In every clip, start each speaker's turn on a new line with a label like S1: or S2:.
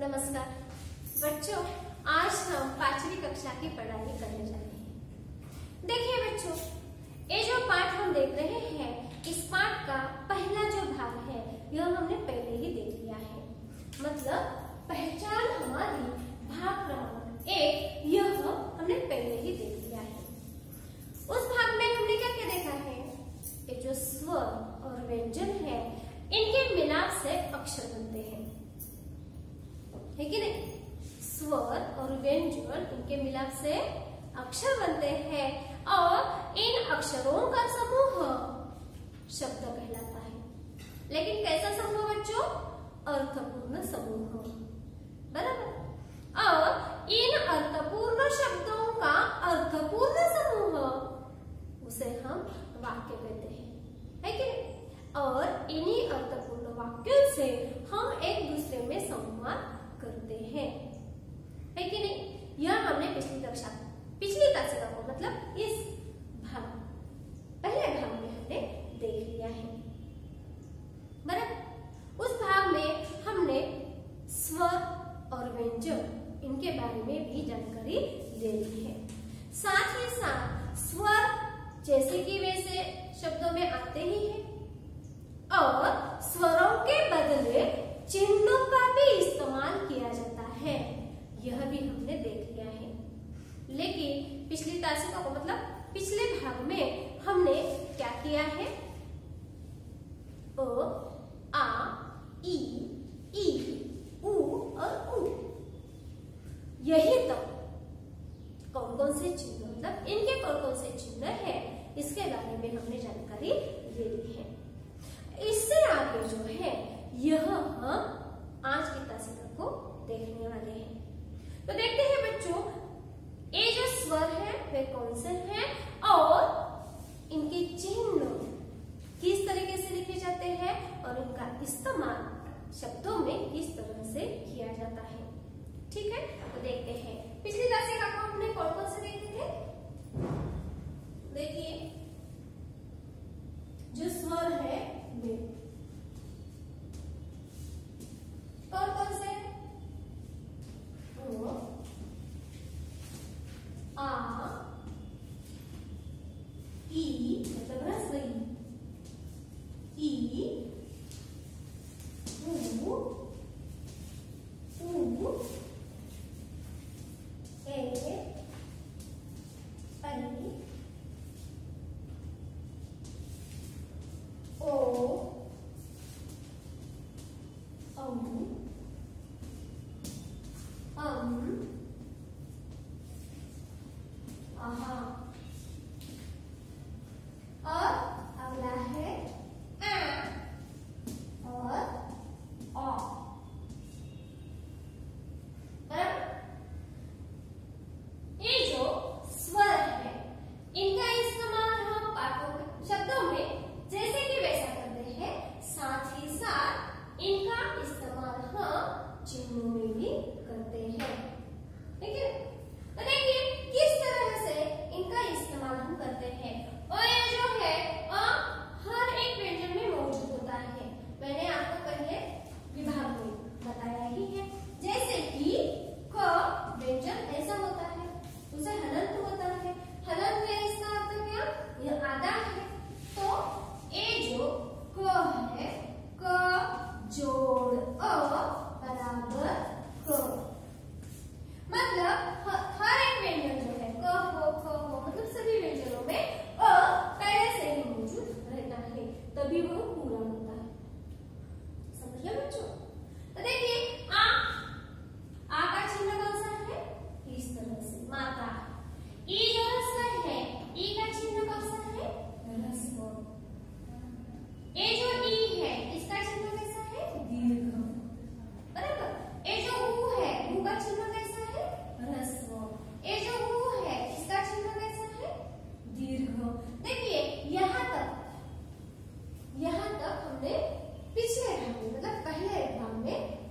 S1: नमस्कार। बच्चों, आज हम पांचवी कक्षा की पढ़ाई करने जा रहे हैं। देखिए बच्चों, ये जो पाठ हम देख रहे हैं, इस पाठ का पहला जो भाग है, यह हमने पहले ही देख लिया है। मतलब पहचान हमारी भाग क्रमांक एक, यह हमने पहले ही देख लिया है। उस भाग में हमने क्या क्या देखा है? ये जो स्वर और व्यंजन है, इनके मिलाप से अक्षर बनते हैं। है कि नहीं? स्वर और व्यंजन इनके मिलाप से अक्षर बनते हैं और इन अक्षरों का समूह शब्द कहलाता है। लेकिन कैसा समूह बच्चों? अर्थपूर्ण समूह। बराबर? और इन अर्थपूर्ण शब्दों का अर्थपूर्ण समूह, उसे हम वाक्य कहते हैं। है कि और इन्हीं अर्थपूर्ण वाक्यों से हम एक दूसरे में संवाद करते हैं है कि नहीं यह हमने पिछली कक्षा पिछली कक्षा को मतलब इस भाग पहले भाग में हमने देख लिया है बराबर उस भाग में हमने स्वर और व्यंजन इनके बारे में भी जानकारी ले ली है साथ ही साथ स्वर जैसे कि वैसे शब्दों में आते ही हैं। और स्वरों के बदले चिन्हों का भी इस्तेमाल किया जाता है। यह भी हमने देख लिया है। लेकिन पिछली तासिका को मतलब पिछले भाग में हमने क्या किया है? ओ आ, ई ई, उ और उ। यही तो कौन कौन से चिन्ह मतलब इनके कौन कौन से चिन्ह है, इसके बारे में हमने जानकारी ले ली है। इससे आगे जो है, यह हम आज की तासिका को देखने वाले हैं। तो देखते हैं बच्चों, ये जो स्वर है, वे कौन से हैं, और इनके चिन्ह किस तरीके से लिखे जाते हैं, और इनका इस्तेमाल शब्दों में किस तरह से किया जाता है। ठीक है? तो देखते हैं। पिछली तासिका को हमने Okay.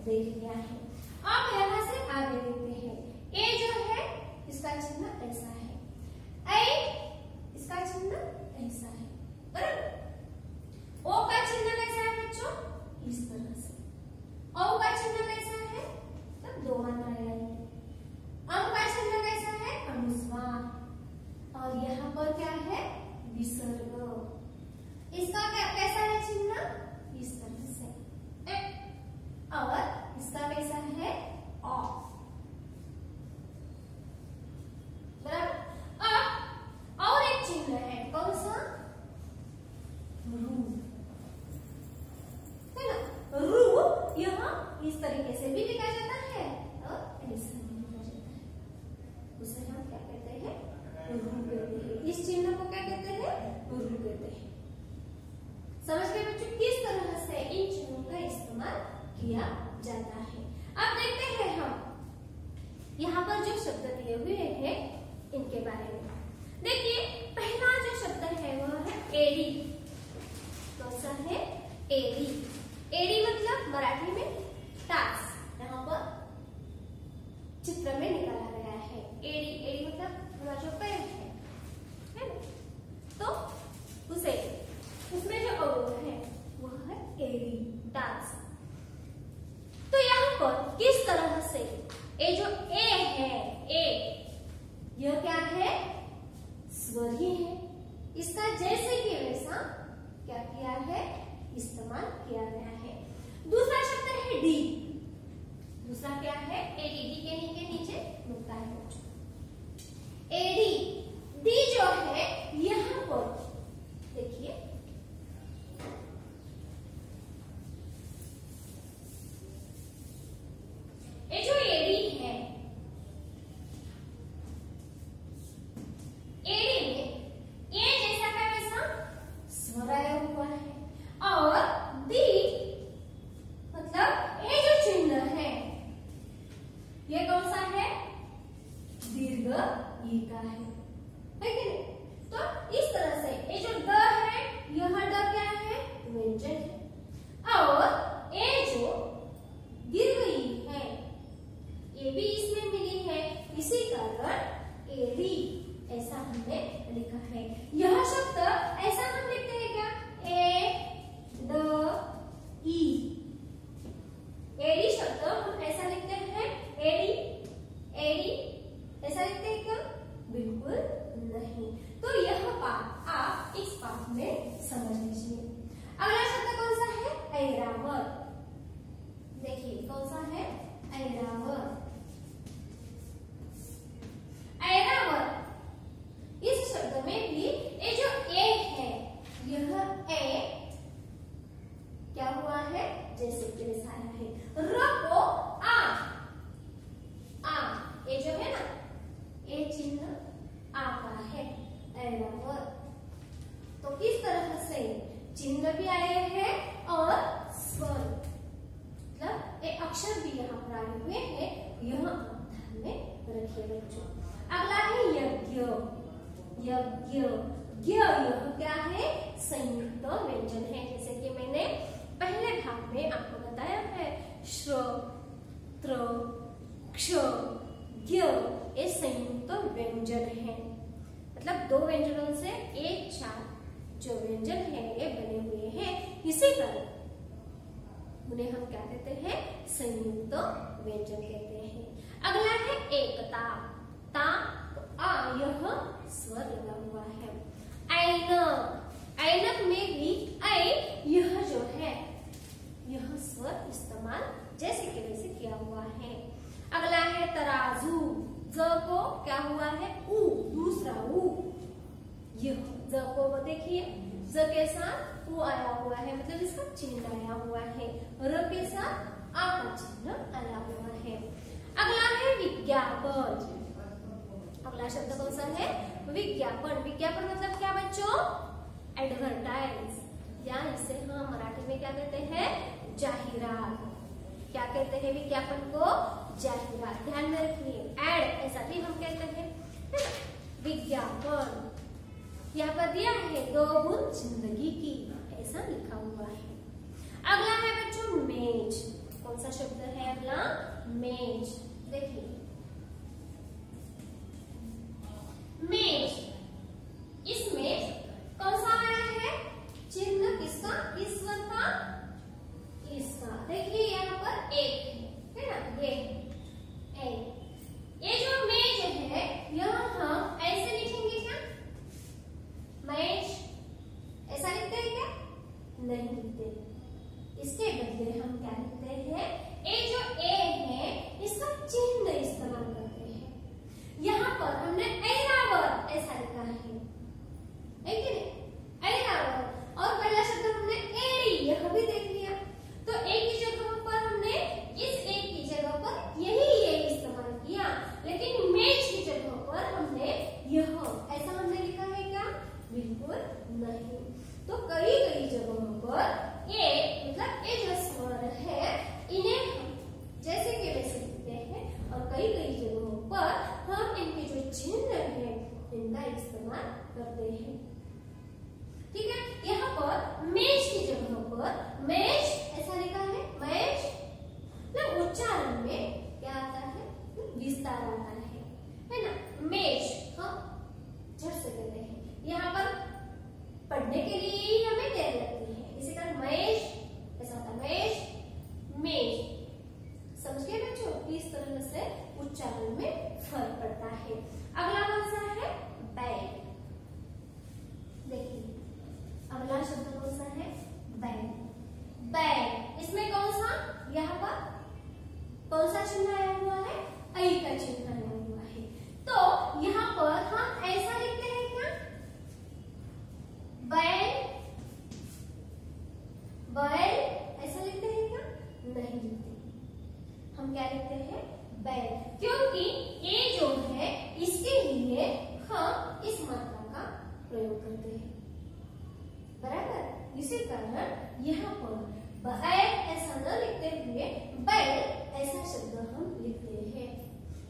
S1: देख लिया है। अब यहाँ से आगे देखते हैं। ये जो है, इसका चिन्ह ऐसा है। तो किस तरह से इन चिन्हों का इस्तेमाल किया जाता है। अब देखते हैं हम, यहाँ पर जो शब्द दिए हुए हैं, इनके बारे में। देखिए, पहला जो शब्द है वह है एडी। कौन सा है एडी। एडी मतलब मराठी में टास यहाँ पर चित्र में निकाला गया है। एडी एडी मतलब हमारा जो पैर है। का है है? कि नहीं तो इस तरह से ये जो द है यह द क्या है व्यंजन है और ये जो दीर्घ ई है ये भी इसमें मिली है इसी कारण एडी ऐसा हमने लिखा है यह शब्द ऐसा हम लिखते हैं क्या ए ड ई एडी शब्द हम ऐसा लिखते हैं एडी एडी ऐसा लिखते हैं क्या बिल्कुल नहीं तो यह बात आप इस पाठ में समझ लीजिए अगला शब्द कौन सा है ऐरावत देखिए कौन सा है ऐरावत ऐरावत इस शब्द में भी ये जो ए है यह ए क्या हुआ है जैसे कि जैसा आया है र को आ आ ये जो है ना ये चिन्ह आ का है ऐरावत तो किस तरह से चिन्ह भी आए हैं और स्वर मतलब ये अक्षर भी यहाँ पर आए हुए हैं यह आप ध्यान में रखिए बच्चों अगला है यज्ञ यज्ञ ज्ञ यह क्या है संयुक्त व्यंजन है जैसे कि मैंने पहले भाग में आपको बताया है श्र त्र ये संयुक्त व्यंजन है। मतलब दो व्यंजनों से एक चार जो व्यंजन है, ये बने हुए हैं। इसी कारण उन्हें हम क्या कहते हैं? संयुक्त व्यंजन कहते हैं। अगला है एकता। ता तो आ, यह स्वर लगा हुआ है। ऐनक ऐनक में भी ऐ, यह जो है यह स्वर इस्तेमाल जैसे कि वैसे किया हुआ है अगला है तराजू ज को क्या हुआ है ऊ दूसरा ऊ यह ज को वो देखिए ज के आया हुआ है मतलब इसका चिन्ह आया हुआ है। र के साथ आ का चिन्ह आया हुआ है। अगला है विज्ञापन। अगला शब्द कौन सा है? विज्ञापन। विज्ञापन मतलब क्या बच्चों? एडवर्टाइज या इसे हम मराठी में क्या कहते हैं? जाहिरात। क्या कहते हैं विज्ञापन को? जाहिरात। ध्यान में रखिए एड ऐसा भी हम कहते हैं विज्ञापन। यहाँ पर दिया है दो गुण ज़िंदगी की। ऐसा लिखा हुआ है। अगला है बच्चों, मेज। कौन सा शब्द है अगला? मेज। देखिए। मेज इसमें कौन सा आया है चिन्ह किसका ईश्वर का इसका देखिए यहाँ पर एक है ना ये एक ये जो मेज है यह हम ऐसे लिखेंगे क्या मेज ऐसा लिखते हैं क्या नहीं लिखते इसके बदले हम क्या लिखते हैं ये जो ए है इसका चिन्ह इस्तेमाल करते हैं यहाँ पर हमने ऐरावत ऐसा लिखा है है कि नहीं ऐरावत और पहला शब्द हमने एड़ी यह भी देख लिया तो एक की जगह पर हमने इस एक की जगह पर यही ये इस्तेमाल किया लेकिन मेज की जगह पर हमने यह ऐसा हमने लिखा है क्या बिल्कुल नहीं तो कई कई जगहों पर ए मतलब ए जो स्वर है करते हैं। ठीक है? यहाँ पर मेष की जगह पर मेष, ऐसा लिखा है, मेष मतलब उच्चारण में क्या आता है? विस्तार आता है। है ना? मेष हम झट से कहते हैं। यहाँ पर पढ़ने के लिए ही हमें देर लगती है? इसी कारण महेश ऐसा होता है महेश मेष। समझ गए बच्चों, इस तरह से उच्चारण में फ़र्क पड़ता है। अगला कौन सा है बैग देखिए अगला शब्द कौन सा है बैग बैग इसमें कौन सा यहाँ पर कौन सा चिन्ह आया हुआ है आई का चिन्ह आया हुआ है तो यहाँ पर हम ऐसा लिखते हैं क्या बैल बैल ऐसा लिखते हैं क्या नहीं लिखते हम क्या लिखते हैं बैल। क्योंकि ये जो है, इसके लिए हम इस मात्रा का प्रयोग करते हैं। बराबर? इसी कारण यहाँ पर बैल ऐसा न लिखते हुए बैल ऐसा शब्द हम लिखते हैं।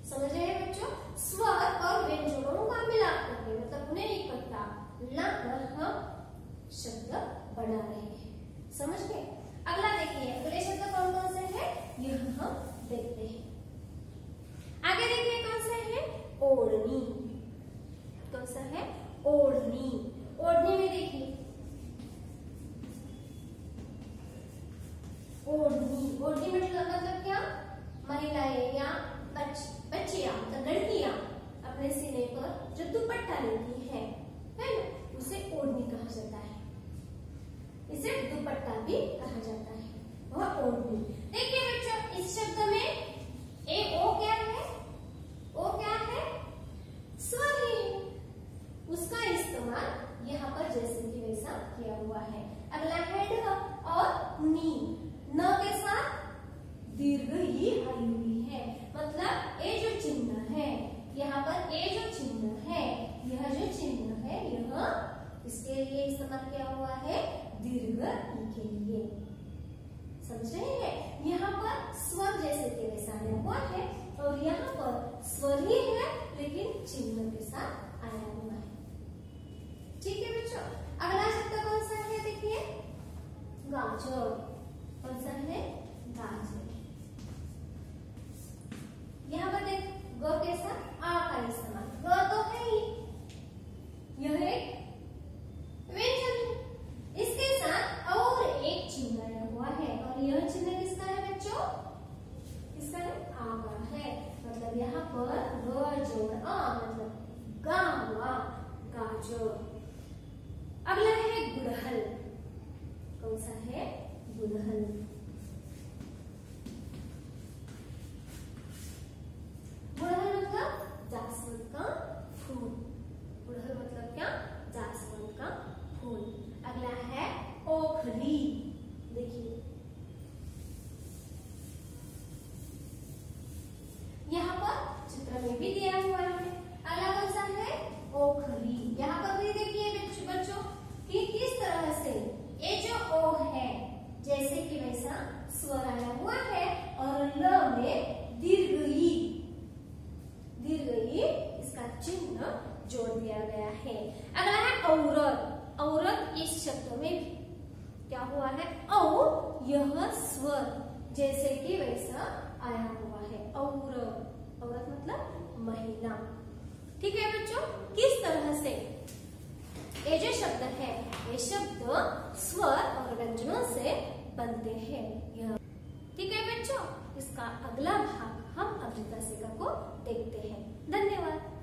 S1: समझ रहे हैं बच्चों? स्वर और व्यंजनों का मिलाप करके मतलब उन्हें इकट्ठा लाकर हम शब्द बना रहे हैं। समझ गए? अगला देखिए, अगले शब्द कौन कौन से है? यह हम देखते हैं। आगे देखिए कौन सा है? ओढ़नी। कौन सा है? ओढ़नी। ओढ़नी में देखिए। ओढ़नी। ओढ़नी मतलब मतलब क्या? महिलाएँ या बच, बच्चियाँ मतलब लड़कियाँ अपने सीने पर जो दुपट्टा लेती है है ना? उसे ओढ़नी कहा जाता है। इसे दुपट्टा भी कहा जाता है। वह ओढ़नी। देखिए बच्चों इस शब्द में ए ओ क्या है ओ क्या है स्वर ही है उसका इस्तेमाल यहाँ पर जैसे कि वैसा किया हुआ है अगला है ढ और नी न के साथ दीर्घ ही आई हुई है मतलब ये जो चिन्ह है यहाँ पर ये जो चिन्ह है यह जो चिन्ह है यह इसके लिए इस्तेमाल किया हुआ है दीर्घ ई के लिए समझ रहे हैं यहाँ पर स्वर जैसे कि आया हुआ है, और यहाँ पर स्वर ही है, लेकिन चिन्ह के साथ आया हुआ है। ठीक है बच्चों अगला शब्द कौन सा है देखिए? गाजर। कौन सा है? गाजर। यहाँ पर देख, ग के साथ आ का इस्तेमाल ग तो है ही यह एक व्यंजन है इसके साथ और एक चिन्ह आया हुआ है और यह चिन्ह किसका है बच्चों किसका है आ का है मतलब यहाँ पर ग जोड़ आ मतलब गा हुआ गाजर अगला है गुड़हल कौन सा है गुड़हल गुड़हल मतलब जासवंत का फूल गुड़हल मतलब क्या जासवंत का फूल अगला है ओखली देखिए यहाँ पर चित्र में भी दिया हुआ है अगला कौन सा है ओखली यहाँ पर भी देखिए बच्चों बच्चों कि किस तरह से ये जो ओ है जैसे कि वैसा स्वर आया हुआ है और ल में दीर्घ ई दीर्घ ई इसका चिन्ह जोड़ दिया गया है अगला है औरत औरत शब्द में भी क्या हुआ है? औ, यह स्वर, जैसे कि वैसा आया हुआ है। और, औरत मतलब महिला। ठीक है बच्चों, किस तरह से? ये जो शब्द है, ये शब्द स्वर और व्यंजनों से बनते हैं। यह ठीक है बच्चों, इसका अगला भाग हम अभिता को देखते हैं। धन्यवाद।